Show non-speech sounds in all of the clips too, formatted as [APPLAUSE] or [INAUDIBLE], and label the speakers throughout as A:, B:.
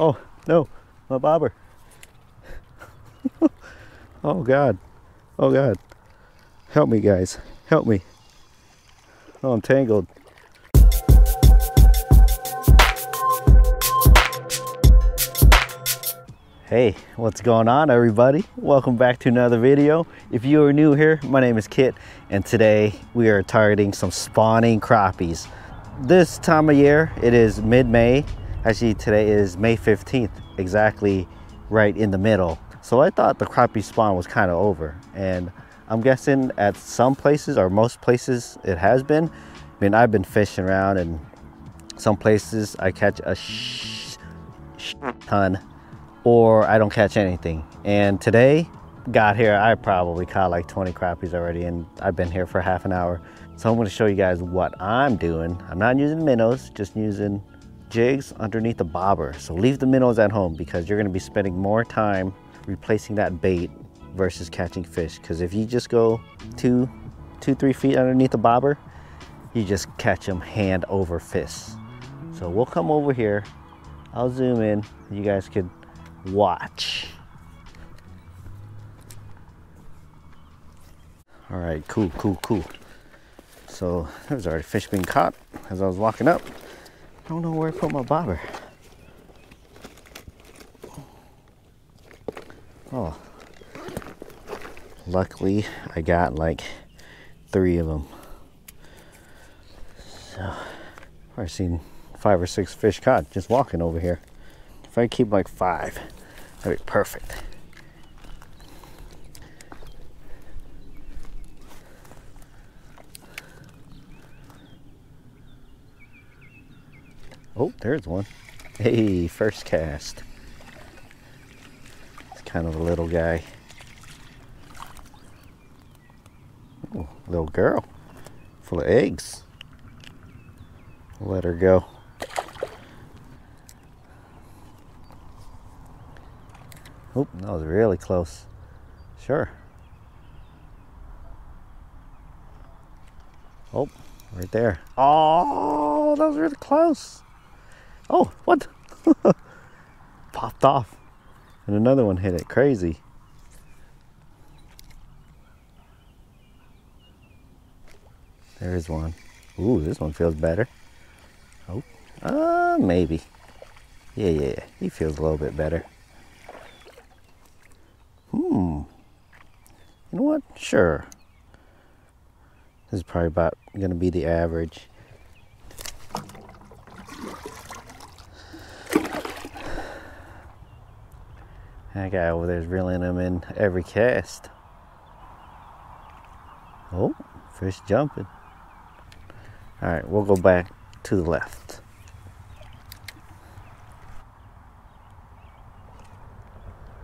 A: Oh, no, my bobber. [LAUGHS] oh, God. Oh, God. Help me, guys. Help me. Oh, I'm tangled. Hey, what's going on everybody? Welcome back to another video. If you are new here, my name is Kit and today we are targeting some spawning crappies. This time of year, it is mid-May. Actually, today is May 15th, exactly right in the middle. So I thought the crappie spawn was kind of over and I'm guessing at some places or most places it has been. I mean, I've been fishing around and some places I catch a sh ton or I don't catch anything. And today, got here, I probably caught like 20 crappies already and I've been here for half an hour. So I'm gonna show you guys what I'm doing. I'm not using minnows, just using jigs underneath the bobber. So leave the minnows at home because you're gonna be spending more time replacing that bait versus catching fish. Because if you just go two, two, three feet underneath the bobber, you just catch them hand over fist. So we'll come over here. I'll zoom in. You guys could watch. All right, cool, cool, cool. So there's already fish being caught as I was walking up. I don't know where I put my bobber. Oh, luckily I got like three of them. So I've seen five or six fish caught just walking over here. If I keep like five, that'd be perfect. Oh, there's one. Hey, first cast. It's kind of a little guy. Oh, little girl. Full of eggs. Let her go. Oop, that was really close. Sure. Oh, right there. Oh, that was really close. Oh, what? [LAUGHS] Popped off. And another one hit it. Crazy. There is one. Ooh, this one feels better. Oh, uh, maybe. Yeah, yeah, yeah. He feels a little bit better. Hmm. You know what? Sure. This is probably about going to be the average. That guy over there is reeling them in every cast. Oh, fish jumping. All right, we'll go back to the left.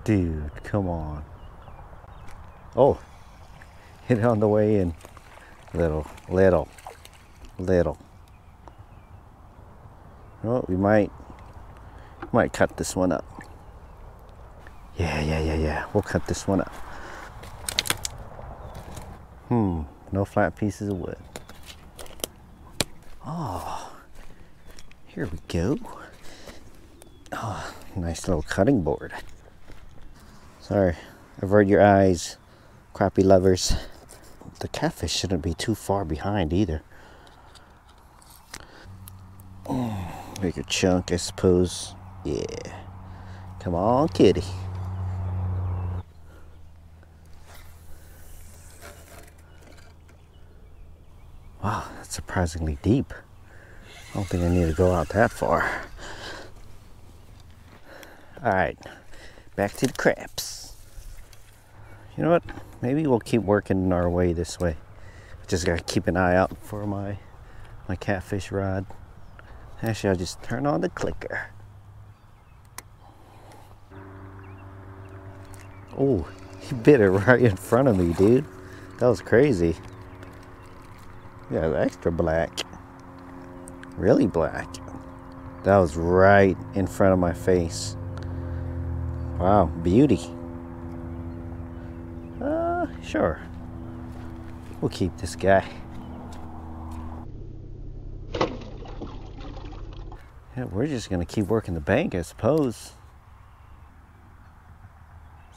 A: Dude, come on. Oh, hit it on the way in. Little, little, little. Oh, we might, might cut this one up. Yeah, yeah, yeah, yeah. We'll cut this one up. Hmm, no flat pieces of wood. Oh, here we go. Oh, nice little cutting board. Sorry, avert your eyes, crappie lovers. The catfish shouldn't be too far behind either. Make a chunk, I suppose. Yeah. Come on, kitty. Wow, that's surprisingly deep. I don't think I need to go out that far. All right, back to the crabs. You know what? Maybe we'll keep working our way this way. Just gotta keep an eye out for my my catfish rod. Actually, I'll just turn on the clicker. Oh, he bit it [LAUGHS] right in front of me, dude. That was crazy. Yeah, extra black. Really black. That was right in front of my face. Wow, beauty. Uh, sure. We'll keep this guy. Yeah, we're just gonna keep working the bank, I suppose.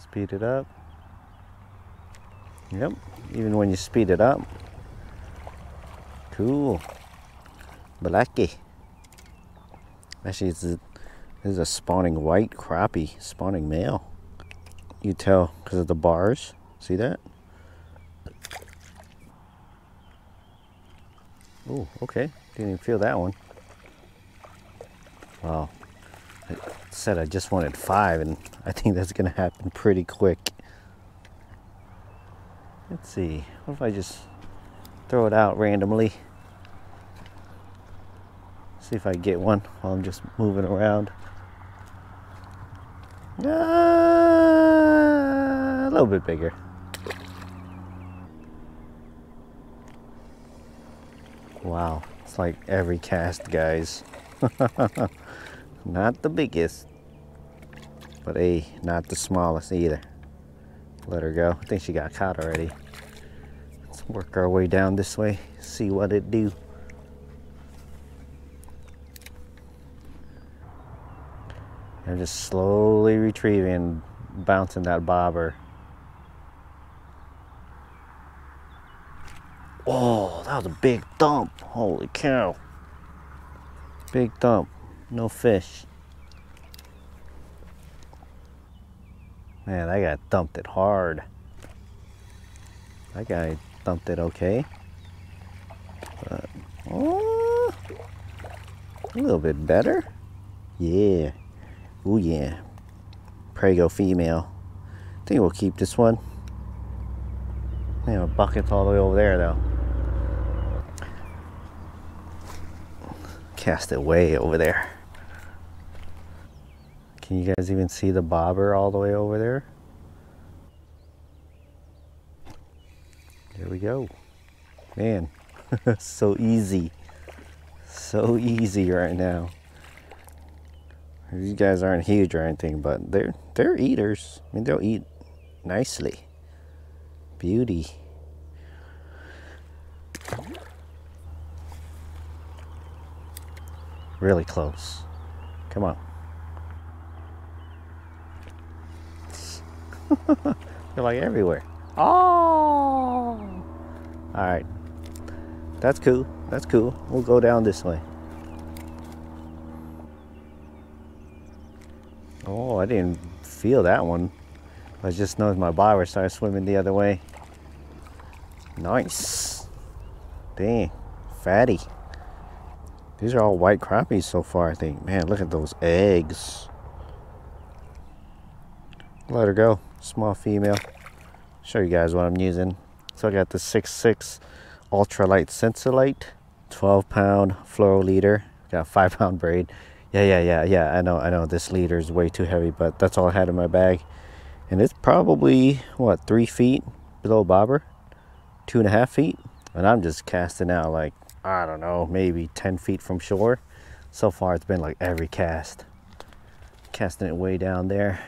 A: Speed it up. Yep, even when you speed it up. Cool. Blacky. Actually, this is a spawning white crappie, spawning male. You tell because of the bars. See that? Oh, okay. Didn't even feel that one. Wow. I said I just wanted five, and I think that's going to happen pretty quick. Let's see. What if I just throw it out randomly? See if I get one while I'm just moving around. Uh, a little bit bigger. Wow, it's like every cast, guys. [LAUGHS] not the biggest, but a not the smallest either. Let her go. I think she got caught already. Work our way down this way, see what it do. I'm just slowly retrieving, bouncing that bobber. Oh, that was a big dump. Holy cow. Big dump. No fish. Man, that guy dumped it hard. That guy dumped it okay. But, oh, a little bit better. Yeah. Oh yeah. Prego female. I think we'll keep this one. Man, bucket's all the way over there though. Cast it way over there. Can you guys even see the bobber all the way over there? There we go. Man, [LAUGHS] so easy. So easy right now. These guys aren't huge or anything, but they're they're eaters. I mean, they'll eat nicely. Beauty. Really close. Come on. [LAUGHS] They're like everywhere. Oh! Alright. That's cool. That's cool. We'll go down this way. Oh, I didn't feel that one. I just noticed my bobber started swimming the other way. Nice. Dang. Fatty. These are all white crappies so far, I think. Man, look at those eggs. Let her go. Small female. Show you guys what I'm using. So I got the 6.6 ultralight Sensolite, 12 pound fluoro leader. Got 5 [LAUGHS] pound braid. Yeah, yeah, yeah, yeah. I know, I know this leader is way too heavy, but that's all I had in my bag. And it's probably, what, three feet below bobber? Two and a half feet? And I'm just casting out like, I don't know, maybe 10 feet from shore. So far, it's been like every cast. Casting it way down there.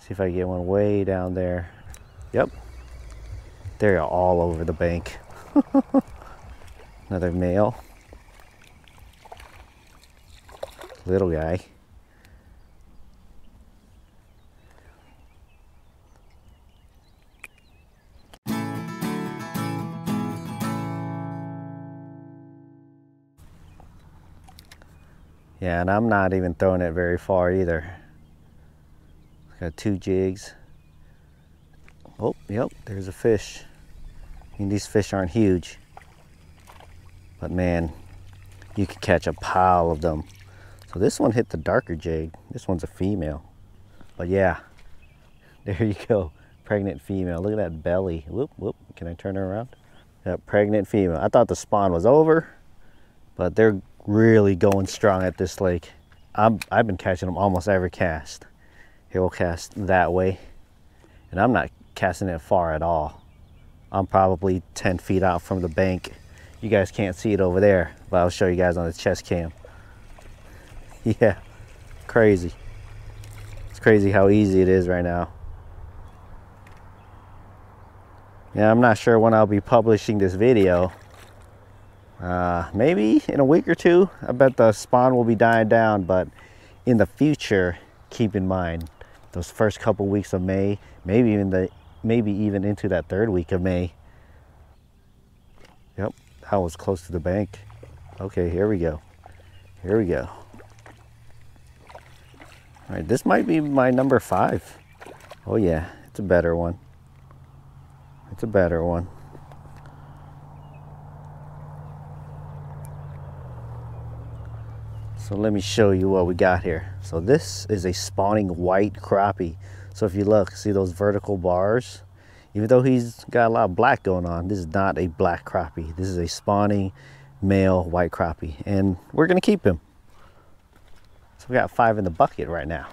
A: See if I get one way down there. Yep. They're all over the bank. [LAUGHS] Another male. Little guy. Yeah, and I'm not even throwing it very far either. Got two jigs. Yep, there's a fish. I mean, these fish aren't huge. But man, you could catch a pile of them. So this one hit the darker jig. This one's a female. But yeah, [LAUGHS] there you go. Pregnant female. Look at that belly. Whoop, whoop. Can I turn her around? Yeah, pregnant female. I thought the spawn was over, but they're really going strong at this lake. I'm, I've been catching them almost every cast. Here we'll cast that way. And I'm not casting it far at all. I'm probably 10 feet out from the bank. You guys can't see it over there, but I'll show you guys on the chest cam. [LAUGHS] Yeah, crazy. It's crazy how easy it is right now. Yeah, I'm not sure when I'll be publishing this video. Uh, maybe in a week or two, I bet the spawn will be dying down, but in the future, keep in mind those first couple weeks of May, maybe even the maybe even into that third week of May. Yep, that was close to the bank. Okay, here we go. Here we go. All right, this might be my number five. Oh yeah, it's a better one. It's a better one. So let me show you what we got here. So this is a spawning white crappie. So if you look, see those vertical bars? Even though he's got a lot of black going on, this is not a black crappie. This is a spawning male white crappie. And we're gonna keep him. So we got five in the bucket right now.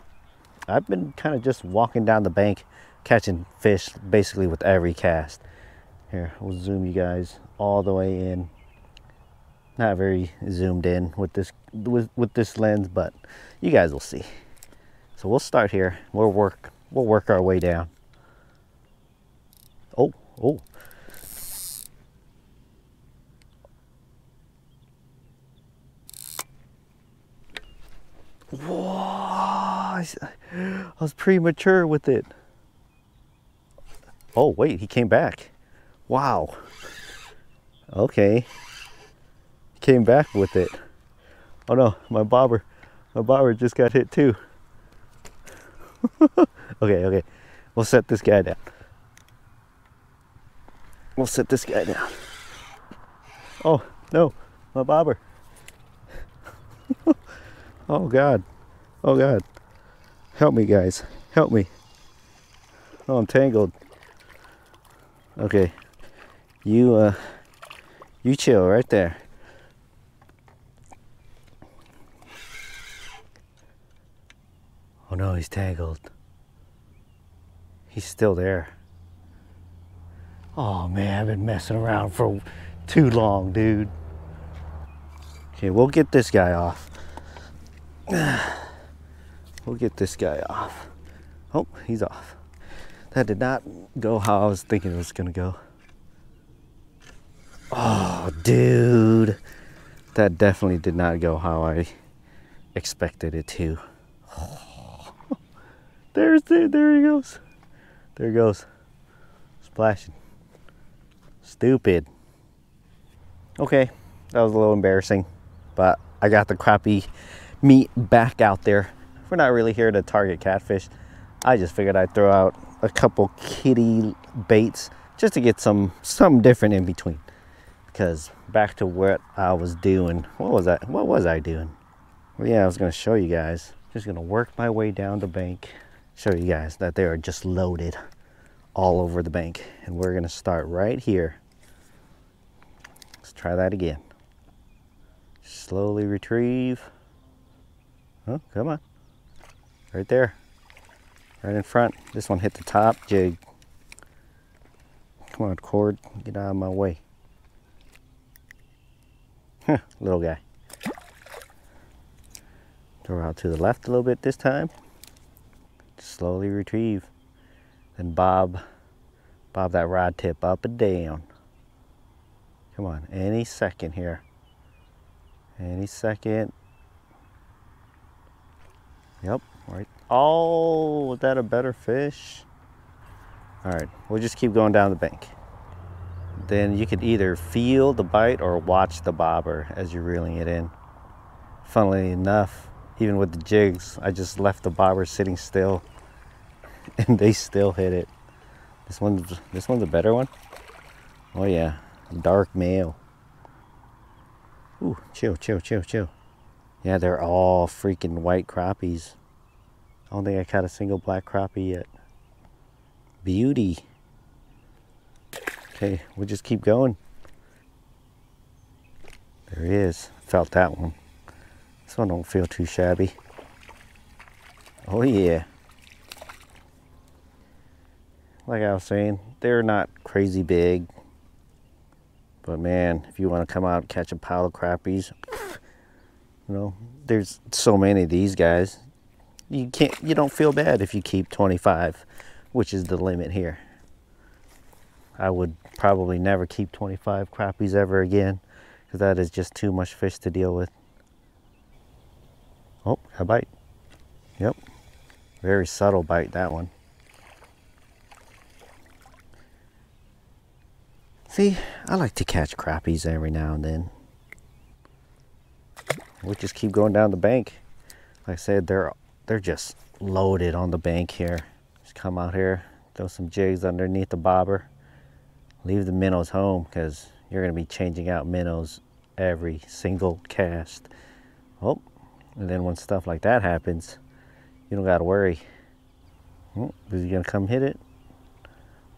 A: I've been kind of just walking down the bank, catching fish basically with every cast. Here, we'll zoom you guys all the way in not very zoomed in with this with, with this lens but you guys will see so we'll start here we'll work we'll work our way down oh oh Whoa, I was premature with it. Oh, wait, he came back. Wow. Okay came back with it. Oh no, my bobber, my bobber just got hit too. [LAUGHS] okay, okay, we'll set this guy down. We'll set this guy down. Oh no, my bobber. [LAUGHS] oh God, oh God, help me guys, help me. Oh, I'm tangled. Okay, you uh, you chill right there. Oh no, he's tangled. He's still there. Oh man, I've been messing around for too long, dude. Okay, we'll get this guy off. [SIGHS] We'll get this guy off. Oh, he's off. That did not go how I was thinking it was gonna go. Oh, dude. That definitely did not go how I expected it to. Oh. [SIGHS] There's there, there he goes. There he goes. Splashing. Stupid. Okay, that was a little embarrassing, but I got the crappie meat back out there. We're not really here to target catfish. I just figured I'd throw out a couple kitty baits just to get some some different in between. Because back to what I was doing. What was that? What was I doing? Well, yeah, I was gonna show you guys. Just gonna work my way down the bank show you guys that they are just loaded all over the bank. And we're gonna start right here. Let's try that again. Slowly retrieve. Oh, come on. Right there. Right in front. This one hit the top jig. Come on, cord. Get out of my way. Huh, little guy. Throw out to the left a little bit this time slowly retrieve. Then bob, bob that rod tip up and down. Come on, any second here. Any second. Yep, right. Oh, was that a better fish? All right, we'll just keep going down the bank. Then you could either feel the bite or watch the bobber as you're reeling it in. Funnily enough, even with the jigs, I just left the bobber sitting still [LAUGHS] and they still hit it. This one's this one's a better one. Oh yeah, dark male. Ooh, chill, chill, chill, chill. Yeah, they're all freaking white crappies. I don't think I caught a single black crappie yet. Beauty. Okay, we'll just keep going. There he is. Felt that one. This one don't feel too shabby. Oh yeah like I was saying, they're not crazy big. But man, if you want to come out and catch a pile of crappies, you know, there's so many of these guys. You can't, you don't feel bad if you keep 25, which is the limit here. I would probably never keep 25 crappies ever again because that is just too much fish to deal with. Oh, a bite. Yep. Very subtle bite, that one. See, I like to catch crappies every now and then. We just keep going down the bank. Like I said, they're they're just loaded on the bank here. Just come out here, throw some jigs underneath the bobber. Leave the minnows home because you're going to be changing out minnows every single cast. Oh, and then when stuff like that happens, you don't got to worry. Oh, is he going to come hit it?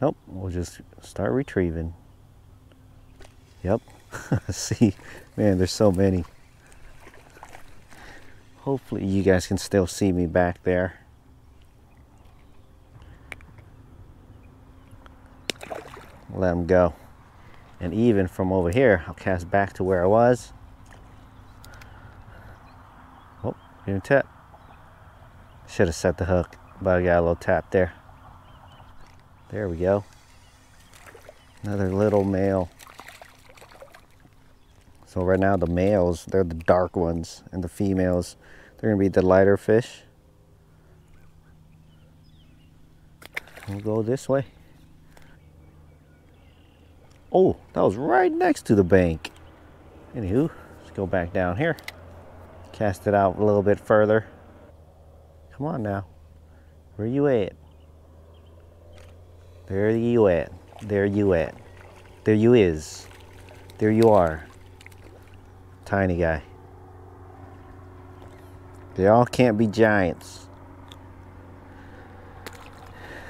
A: Nope, we'll just start retrieving. Yep. [LAUGHS] See, man, there's so many. Hopefully you guys can still see me back there. Let them go. And even from over here, I'll cast back to where I was. Oh, even tap. Should have set the hook, but I got a little tap there. There we go. Another little male. So right now the males, they're the dark ones, and the females, they're gonna be the lighter fish. We'll go this way. Oh, that was right next to the bank. Anywho, let's go back down here. Cast it out a little bit further. Come on now. Where you at? There you at. There you at. There you is. There you are tiny guy. They all can't be giants.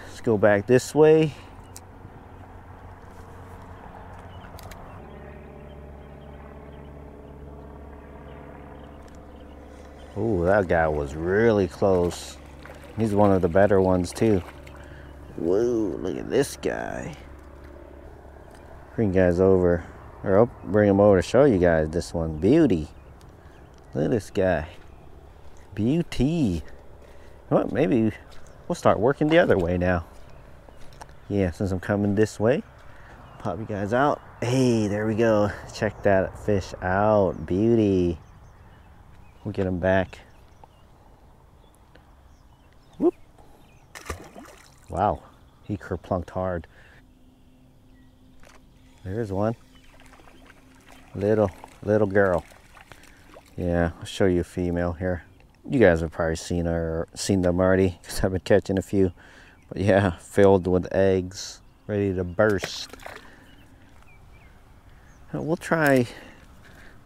A: Let's go back this way. Oh, that guy was really close. He's one of the better ones too. Whoa, look at this guy. Bring guys over. Or I'll bring him over to show you guys this one. Beauty. Look at this guy. Beauty. Well, maybe we'll start working the other way now. Yeah, since I'm coming this way, pop you guys out. Hey, there we go. Check that fish out. Beauty. We'll get him back. Whoop. Wow, he kerplunked hard. There's one. Little, little girl. Yeah, I'll show you a female here. You guys have probably seen her, seen them already, because I've been catching a few. But yeah, filled with eggs, ready to burst. We'll try,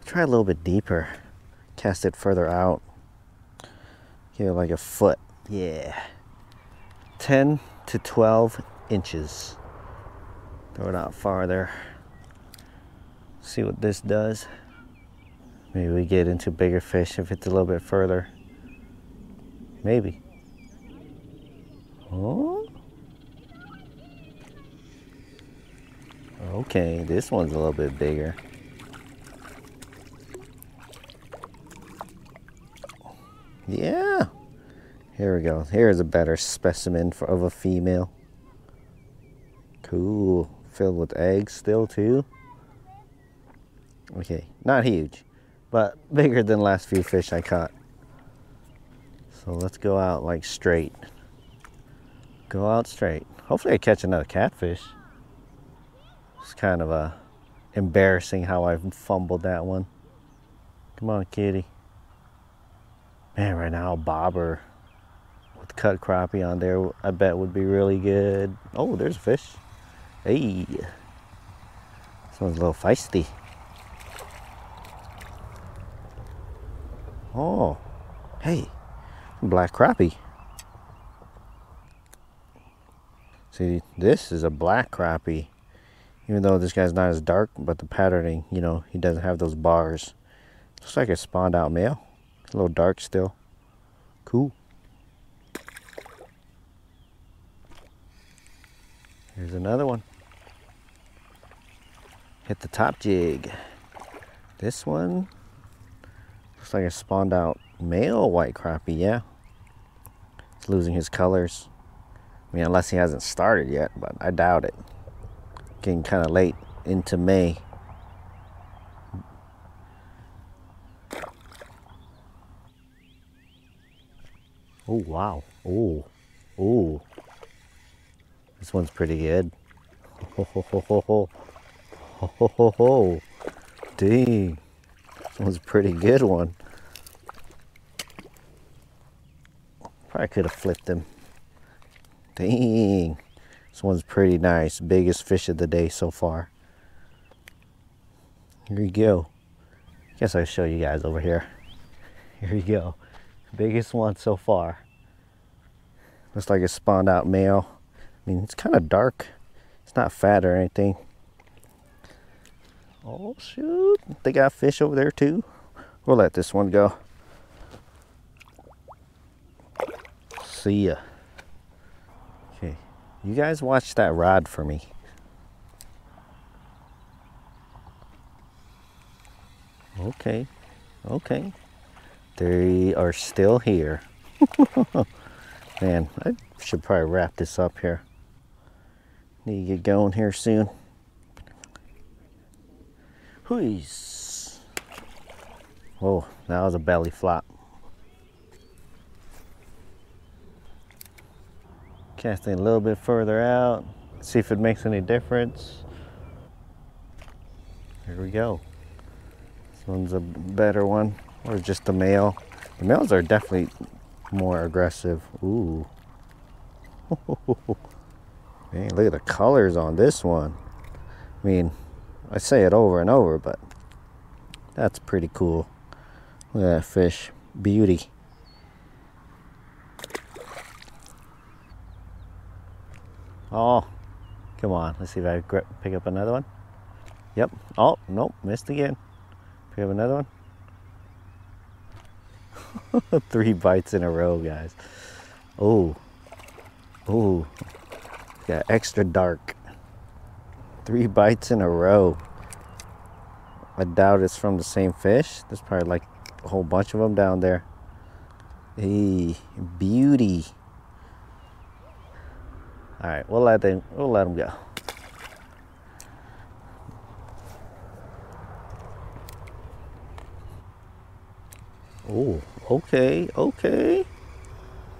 A: try a little bit deeper. Cast it further out. Give it like a foot. Yeah. 10 to 12 inches. Throw it out farther see what this does. Maybe we get into bigger fish if it's a little bit further. Maybe. Oh. Okay, this one's a little bit bigger. Yeah. Here we go. Here's a better specimen for, of a female. Cool. Filled with eggs still too. Okay, not huge, but [LAUGHS] bigger than last few fish I caught. So let's go out like straight. Go out straight. Hopefully I catch another catfish. It's kind of a uh, embarrassing how I fumbled that one. Come on, kitty. Man, right now, bobber with cut crappie on there, I bet would be really good. Oh, there's a fish. Hey. This one's a little feisty. Oh, hey, black crappie. See, this is a black crappie. Even though this guy's not as dark, but the patterning, you know, he doesn't have those bars. Looks like a spawned out male. a little dark still. Cool. Here's another one. Hit the top jig. This one Looks like a spawned out male white crappie, yeah. It's losing his colors. I mean, unless he hasn't started yet, but I doubt it. Getting kind of late into May. Oh, wow. Oh, oh. This one's pretty good. Ho, ho, ho, ho, ho. Ho, ho, ho, ho. Dang. One's a pretty good one. Probably could have flipped him. Dang. This one's pretty nice. Biggest fish of the day so far. Here you go. Guess I'll show you guys over here. Here you go. Biggest one so far. Looks like it spawned out male. I mean, it's kind of dark. It's not fat or anything. Oh, shoot. They got fish over there too. We'll let this one go. See ya. Okay. You guys watch that rod for me. Okay. Okay. They are still here. [LAUGHS] Man, I should probably wrap this up here. Need to get going here soon. Wheeze. Oh, that was a belly flop. Casting a little bit further out. See if it makes any difference. Here we go. This one's a better one, or just a male. The males are definitely more aggressive. Ooh. [LAUGHS] Man, look at the colors on this one. I mean, I say it over and over, but that's pretty cool. Look at that fish. Beauty. Oh, come on. Let's see if I pick up another one. Yep. Oh, nope. Missed again. Pick up another one. [LAUGHS] Three bites in a row, guys. Oh. Oh. Got extra dark. Three bites in a row. I doubt it's from the same fish. There's probably like a whole bunch of them down there. Hey, beauty. All right, we'll let them. We'll let them go. Oh, okay, okay.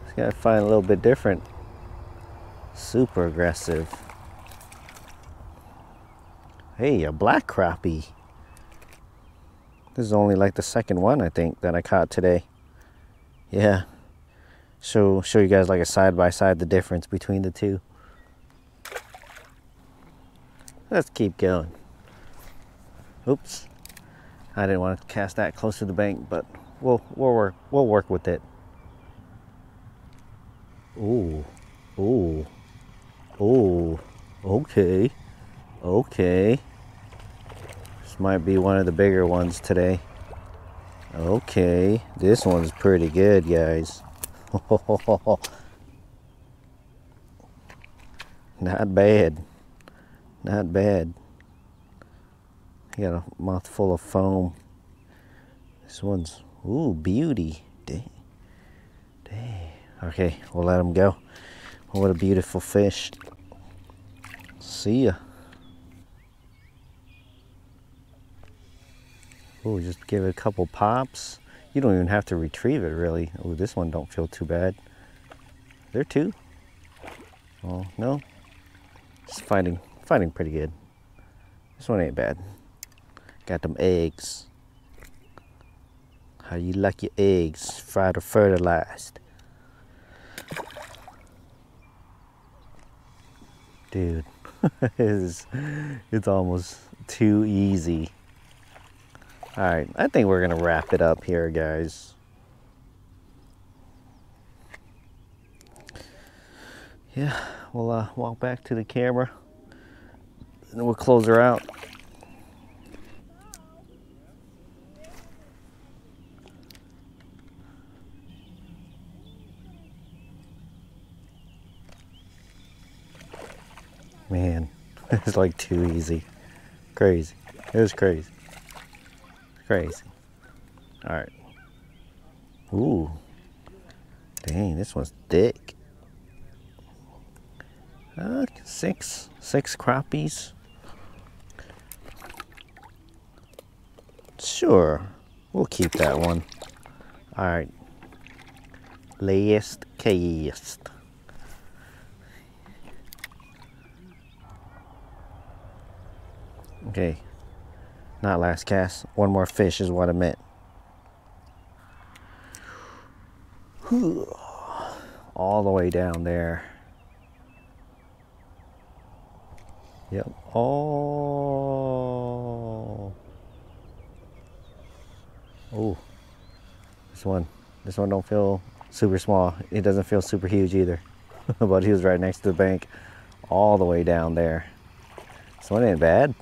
A: Just gotta find a little bit different. Super aggressive. Hey, a black crappie. This is only like the second one I think that I caught today. Yeah. Show show you guys like a side by side the difference between the two. Let's keep going. Oops. I didn't want to cast that close to the bank, but we'll we'll work we'll work with it. Ooh. Ooh. Ooh. Okay. Okay. This might be one of the bigger ones today. Okay. This one's pretty good, guys. [LAUGHS] Not bad. Not bad. You got a mouthful of foam. This one's, ooh, beauty. Dang. Dang. Okay, we'll let him go. What a beautiful fish. See ya. Just give it a couple pops. You don't even have to retrieve it really. Oh, this one don't feel too bad. There two. Oh, no. It's fighting Fighting pretty good. This one ain't bad. Got them eggs. How you like your eggs? Fried or fertilized? Dude, [LAUGHS] it's, it's almost too easy. Alright, I think we're to wrap it up here, guys. Yeah, we'll uh, walk back to the camera and we'll close her out. Man, [LAUGHS] it's like too easy. Crazy. It was crazy. Crazy. All right. Ooh. Dang, this one's thick. Uh, six, six crappies. Sure, we'll keep that one. All right. Last cast. Okay. Not last cast. One more fish is what I meant. [SIGHS] All the way down there. Yep. Oh. Oh. This one. This one don't feel super small. It doesn't feel super huge either. [LAUGHS] but he was right next to the bank all the way down there. This one ain't bad.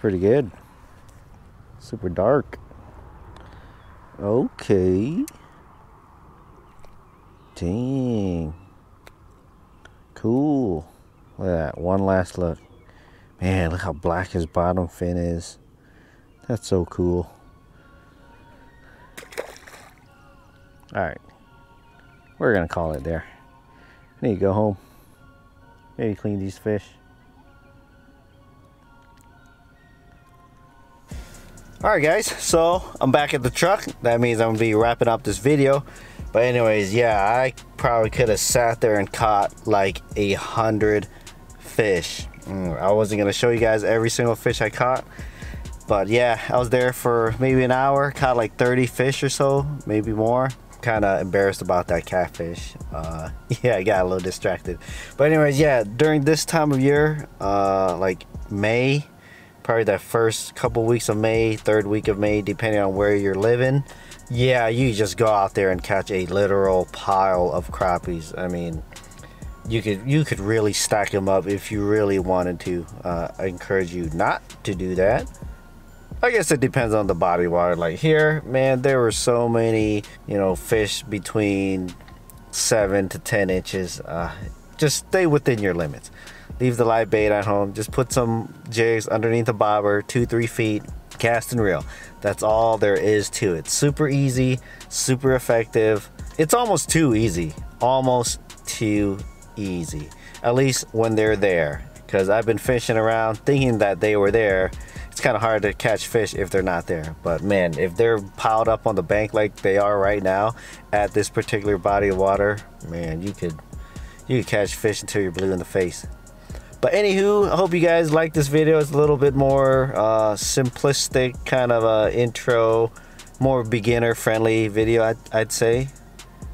A: Pretty good. Super dark. Okay. Dang. Cool. Look at that. One last look. Man, look how black his bottom fin is. That's so cool. Alright. We're going to call it there. I need to go home. Maybe clean these fish. Alright guys, so I'm back at the truck. That means I'm to be wrapping up this video. But anyways, yeah, I probably could have sat there and caught like a hundred fish. Mm, I wasn't gonna show you guys every single fish I caught, but yeah, I was there for maybe an hour, caught like 30 fish or so, maybe more. Kind of embarrassed about that catfish. Uh, [LAUGHS] yeah, I got a little distracted. But anyways, yeah, during this time of year, uh, like May, probably that first couple weeks of May, third week of May, depending on where you're living, yeah, you just go out there and catch a literal pile of crappies. I mean, you could you could really stack them up if you really wanted to. Uh, I encourage you not to do that. I guess it depends on the body water. Like here, man, there were so many, you know, fish between seven to ten inches. Uh, just stay within your limits. Leave the live bait at home. Just put some jigs underneath the bobber, two, three feet, cast and reel. That's all there is to it. Super easy, super effective. It's almost too easy. Almost too easy. At least when they're there. Because I've been fishing around thinking that they were there. It's kind of hard to catch fish if they're not there. But man, if they're piled up on the bank like they are right now at this particular body of water, man, you could you could catch fish until you're blue in the face. But anywho, I hope you guys like this video. It's a little bit more uh, simplistic kind of a intro, more beginner friendly video I'd, I'd say.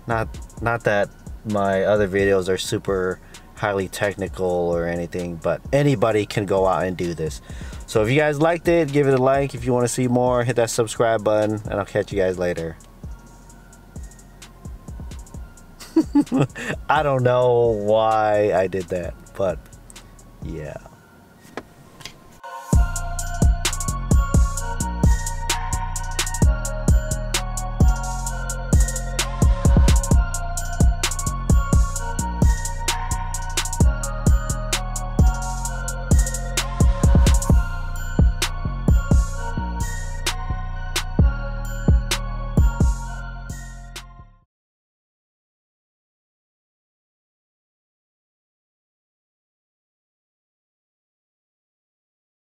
A: Not not that my other videos are super highly technical or anything but anybody can go out and do this so if you guys liked it give it a like if you want to see more hit that subscribe button and i'll catch you guys later [LAUGHS] i don't know why i did that but yeah